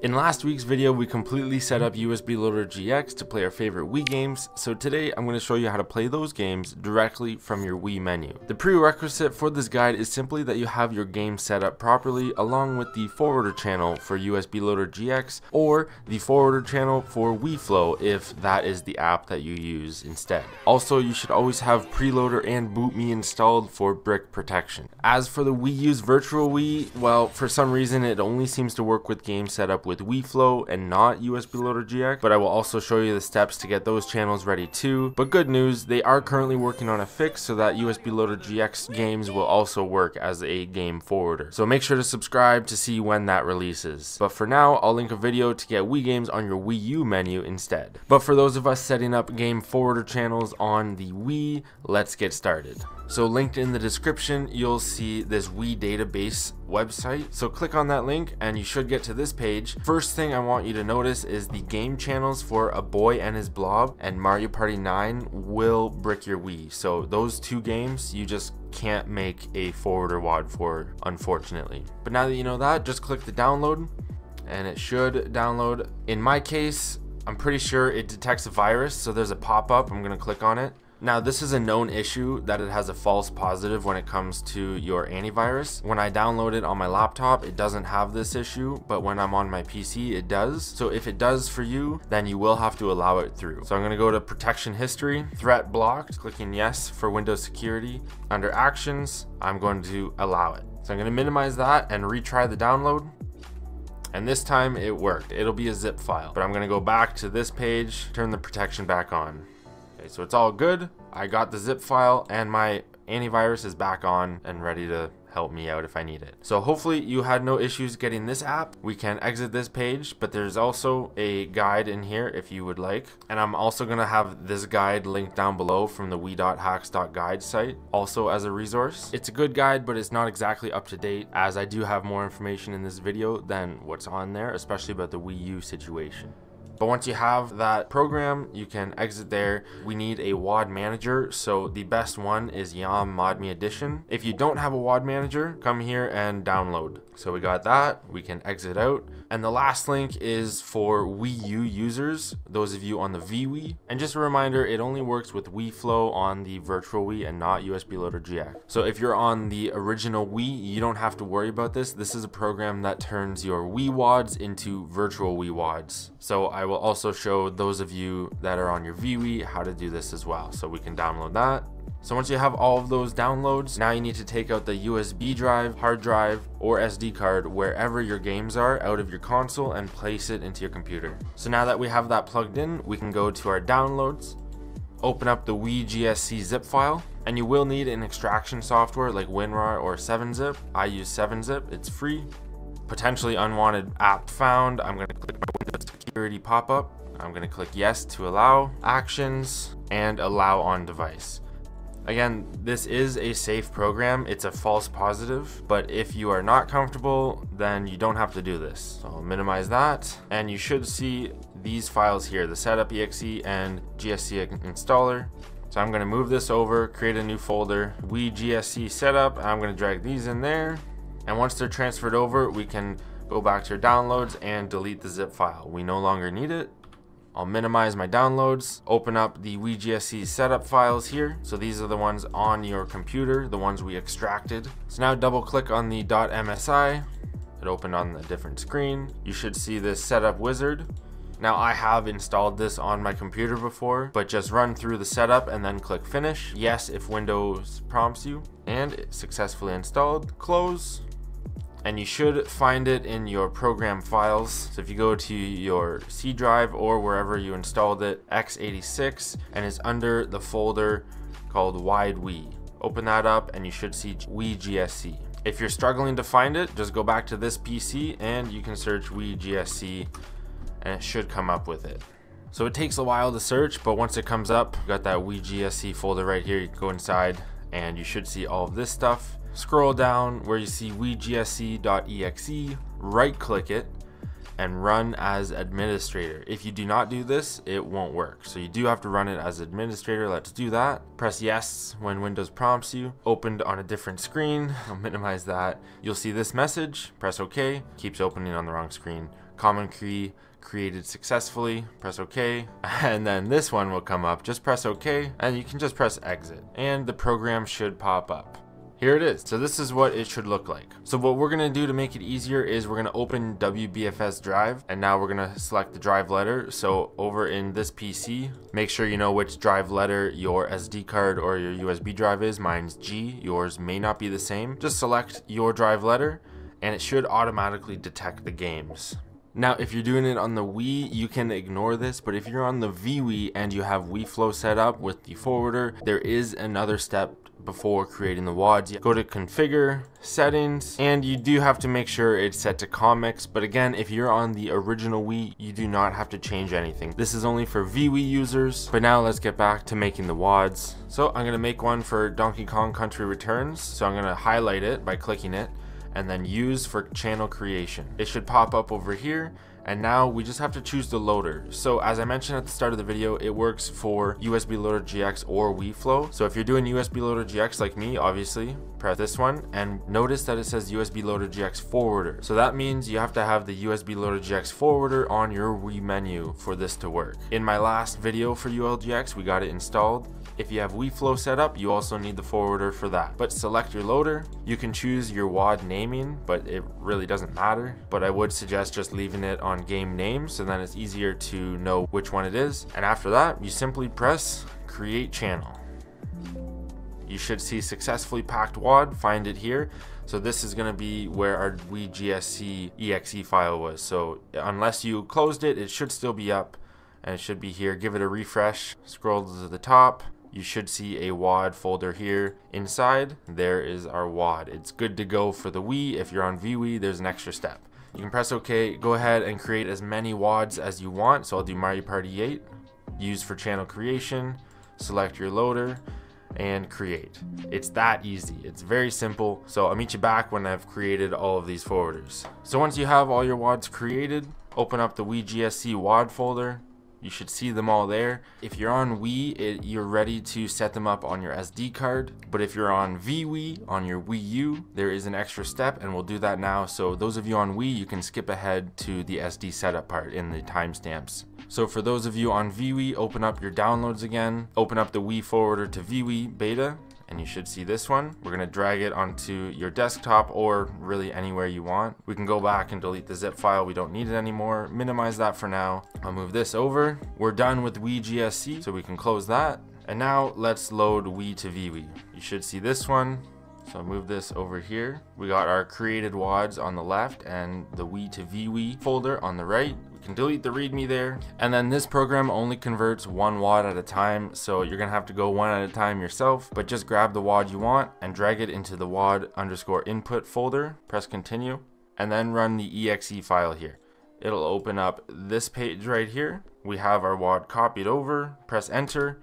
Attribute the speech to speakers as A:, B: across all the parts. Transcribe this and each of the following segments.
A: In last week's video, we completely set up USB Loader GX to play our favorite Wii games, so today I'm going to show you how to play those games directly from your Wii menu. The prerequisite for this guide is simply that you have your game set up properly along with the forwarder channel for USB Loader GX or the forwarder channel for WiiFlow if that is the app that you use instead. Also, you should always have Priiloader and BootMii installed for brick protection. As for the Wii U's Virtual Wii, well, for some reason it only seems to work with games set up with with WiiFlow and not USB Loader GX, but I will also show you the steps to get those channels ready too. But good news, they are currently working on a fix so that USB Loader GX games will also work as a game forwarder. So make sure to subscribe to see when that releases. But for now, I'll link a video to get Wii games on your Wii U menu instead. But for those of us setting up game forwarder channels on the Wii, let's get started. So linked in the description, you'll see this Wii database website. So click on that link and you should get to this page. First thing I want you to notice is the game channels for A Boy and His Blob and Mario Party 9 will brick your Wii. So those two games, you just can't make a forwarder WAD for, unfortunately. But now that you know that, just click the download and it should download. In my case, I'm pretty sure it detects a virus, so there's a pop-up. I'm gonna click on it. Now this is a known issue that it has a false positive when it comes to your antivirus. When I download it on my laptop, it doesn't have this issue, but when I'm on my PC, it does. So if it does for you, then you will have to allow it through. So I'm gonna go to protection history, threat blocked, clicking yes for Windows security. Under actions, I'm going to allow it. So I'm gonna minimize that and retry the download and this time it worked. It'll be a zip file, but I'm gonna go back to this page, turn the protection back on. Okay, so it's all good. I got the zip file and my antivirus is back on and ready to help me out if I need it. So hopefully you had no issues getting this app. We can exit this page, but there's also a guide in here if you would like. And I'm also gonna have this guide linked down below from the wii.hacks.guide site, also as a resource. It's a good guide, but it's not exactly up to date as I do have more information in this video than what's on there, especially about the Wii U situation. But once you have that program, you can exit there. We need a WAD manager, so the best one is YAWM ModMii Edition. If you don't have a WAD manager, come here and download. So we got that, we can exit out. And the last link is for Wii U users, those of you on the VWii. And just a reminder, it only works with Wii Flow on the Virtual Wii and not USB Loader GX. So if you're on the original Wii, you don't have to worry about this. This is a program that turns your Wii WADs into virtual Wii WADs. So I will also show those of you that are on your VWii how to do this as well. So we can download that. So once you have all of those downloads, now you need to take out the USB drive, hard drive, or SD card wherever your games are out of your console and place it into your computer. So now that we have that plugged in, we can go to our downloads, open up the Wii GSC zip file, and you will need an extraction software like WinRAR or 7-Zip. I use 7-Zip, it's free. Potentially unwanted app found. I'm gonna click my Windows security pop-up. I'm gonna click yes to allow, actions, and allow on device. Again, this is a safe program. It's a false positive, but if you are not comfortable, then you don't have to do this. So I'll minimize that, and you should see these files here, the setup exe and GSC installer. So I'm gonna move this over, create a new folder, Wii GSC setup, I'm gonna drag these in there. And once they're transferred over, we can go back to our downloads and delete the zip file. We no longer need it. I'll minimize my downloads, open up the WiiGSC setup files here. So these are the ones on your computer, the ones we extracted. So now double click on the .msi. It opened on a different screen. You should see this setup wizard. Now I have installed this on my computer before, but just run through the setup and then click finish. Yes, if Windows prompts you. And successfully installed. Close and you should find it in your program files. So if you go to your C drive or wherever you installed it, x86, and it's under the folder called Wide Wii. Open that up and you should see Wii GSC. If you're struggling to find it, just go back to this PC and you can search Wii GSC and it should come up with it. So it takes a while to search, but once it comes up, got that Wii GSC folder right here, you can go inside and you should see all of this stuff. Scroll down where you see WiiGSC.exe, right click it, and run as administrator. If you do not do this, it won't work. So you do have to run it as administrator. Let's do that. Press yes when Windows prompts you. Opened on a different screen. I'll minimize that. You'll see this message. Press OK. Keeps opening on the wrong screen. common key created successfully, press OK, and then this one will come up. Just press OK, and you can just press exit, and the program should pop up. Here it is. So this is what it should look like. So what we're gonna do to make it easier is we're gonna open WBFS drive and now we're gonna select the drive letter. So over in this PC, make sure you know which drive letter your SD card or your USB drive is. Mine's G, yours may not be the same. Just select your drive letter and it should automatically detect the games. Now, if you're doing it on the Wii, you can ignore this, but if you're on the VWii and you have Wii Flow set up with the forwarder, there is another step before creating the WADs. Go to configure, settings, and you do have to make sure it's set to comics. But again, if you're on the original Wii, you do not have to change anything. This is only for VWii users. But now let's get back to making the WADs. So I'm gonna make one for Donkey Kong Country Returns. So I'm gonna highlight it by clicking it and then use for channel creation. It should pop up over here and now we just have to choose the loader. So as I mentioned at the start of the video, it works for USB Loader GX or WiiFlow. So if you're doing USB Loader GX like me, obviously, press this one and notice that it says USB Loader GX forwarder. So that means you have to have the USB Loader GX forwarder on your Wii menu for this to work. In my last video for ULGX, we got it installed if you have WiiFlow set up, you also need the forwarder for that. But select your loader. You can choose your WAD naming, but it really doesn't matter. But I would suggest just leaving it on game name so then it's easier to know which one it is. And after that, you simply press create channel. You should see successfully packed WAD, find it here. So this is gonna be where our Wii GSC exe file was. So unless you closed it, it should still be up and it should be here. Give it a refresh, scroll to the top, you should see a WAD folder here inside. There is our WAD. It's good to go for the Wii. If you're on VWii, there's an extra step. You can press OK, go ahead and create as many WADs as you want. So I'll do Mario Party 8, use for channel creation, select your loader, and create. It's that easy. It's very simple. So I'll meet you back when I've created all of these forwarders. So once you have all your WADs created, open up the Wii GSC WAD folder, you should see them all there. If you're on Wii, it, you're ready to set them up on your SD card. But if you're on VWii, on your Wii U, there is an extra step and we'll do that now. So those of you on Wii, you can skip ahead to the SD setup part in the timestamps. So for those of you on VWii, open up your downloads again, open up the Wii forwarder to VWii beta, and you should see this one. We're gonna drag it onto your desktop or really anywhere you want. We can go back and delete the zip file. We don't need it anymore. Minimize that for now. I'll move this over. We're done with Wii GSC, so we can close that. And now let's load Wii to VWii. You should see this one. So I'll move this over here. We got our created WADs on the left and the Wii to VWii folder on the right can delete the readme there. And then this program only converts one WAD at a time, so you're gonna have to go one at a time yourself, but just grab the WAD you want and drag it into the WAD underscore input folder, press continue, and then run the exe file here. It'll open up this page right here. We have our WAD copied over, press enter,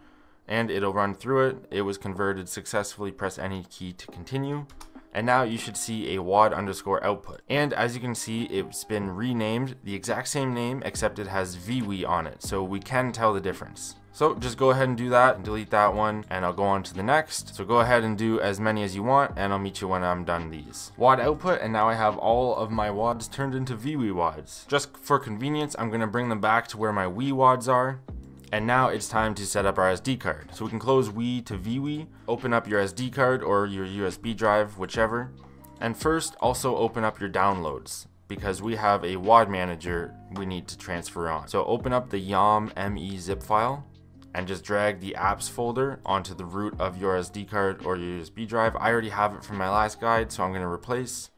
A: and it'll run through it. It was converted successfully, press any key to continue and now you should see a WAD underscore output. And as you can see, it's been renamed the exact same name, except it has VWii on it, so we can tell the difference. So just go ahead and do that and delete that one and I'll go on to the next. So go ahead and do as many as you want and I'll meet you when I'm done these. WAD output and now I have all of my WADs turned into VWii WADs. Just for convenience, I'm going to bring them back to where my Wii WADs are and now it's time to set up our SD card. So we can close Wii to VWii, open up your SD card or your USB drive, whichever. And first, also open up your downloads because we have a WAD manager we need to transfer on. So open up the YAWM ME zip file and just drag the apps folder onto the root of your SD card or your USB drive. I already have it from my last guide, so I'm gonna replace.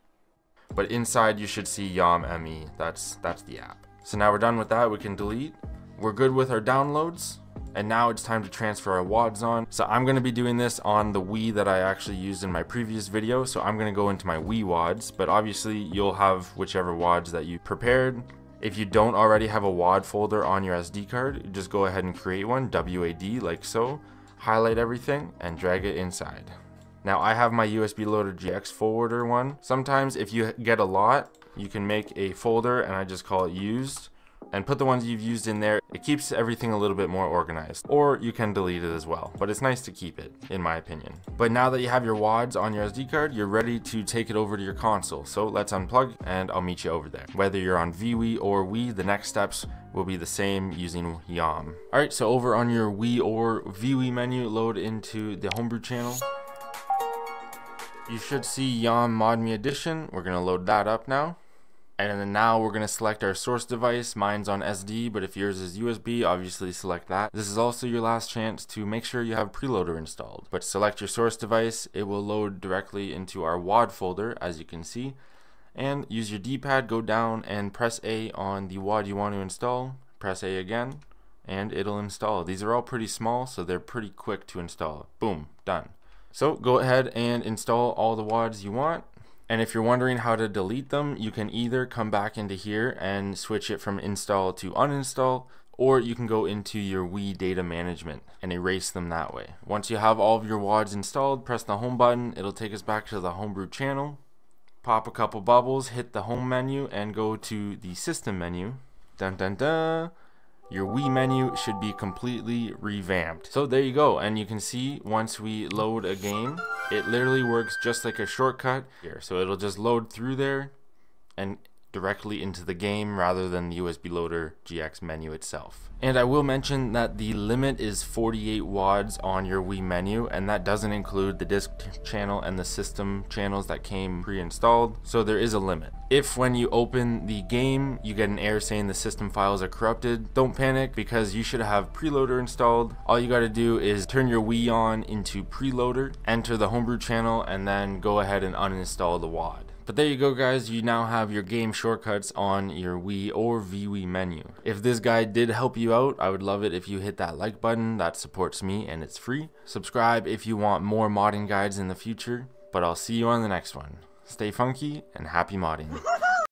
A: But inside you should see YAWM ME, that's, that's the app. So now we're done with that, we can delete. We're good with our downloads. And now it's time to transfer our WADs on. So I'm going to be doing this on the Wii that I actually used in my previous video. So I'm going to go into my Wii WADs, but obviously you'll have whichever WADs that you prepared. If you don't already have a WAD folder on your SD card, just go ahead and create one, WAD, like so. Highlight everything and drag it inside. Now I have my USB Loader GX forwarder one. Sometimes if you get a lot, you can make a folder and I just call it used and put the ones you've used in there. It keeps everything a little bit more organized. Or you can delete it as well, but it's nice to keep it, in my opinion. But now that you have your WADs on your SD card, you're ready to take it over to your console. So let's unplug and I'll meet you over there. Whether you're on VWii or Wii, the next steps will be the same using YAWM. Alright, so over on your Wii or VWii menu, load into the homebrew channel. You should see YAWM ModMii Edition. We're to load that up now. And then now we're going to select our source device. Mine's on SD, but if yours is USB, obviously select that. This is also your last chance to make sure you have Priiloader installed. But select your source device. It will load directly into our WAD folder, as you can see. And use your D-pad, go down and press A on the WAD you want to install. Press A again, and it'll install. These are all pretty small, so they're pretty quick to install. Boom, done. So go ahead and install all the WADs you want. And if you're wondering how to delete them, you can either come back into here and switch it from install to uninstall, or you can go into your Wii data management and erase them that way. Once you have all of your WADs installed, press the home button. It'll take us back to the homebrew channel. Pop a couple bubbles, hit the home menu, and go to the system menu. Dun dun dun your Wii menu should be completely revamped. So there you go, and you can see once we load a game, it literally works just like a shortcut here. So it'll just load through there and directly into the game rather than the USB Loader GX menu itself. And I will mention that the limit is 48 WADs on your Wii menu and that doesn't include the disk channel and the system channels that came pre-installed, so there is a limit. If when you open the game you get an error saying the system files are corrupted, don't panic because you should have Priiloader installed. All you gotta do is turn your Wii on into Priiloader, enter the homebrew channel, and then go ahead and uninstall the WAD. But there you go guys, you now have your game shortcuts on your Wii or VWii menu. If this guide did help you out, I would love it if you hit that like button, that supports me and it's free. Subscribe if you want more modding guides in the future, but I'll see you on the next one. Stay funky and happy modding.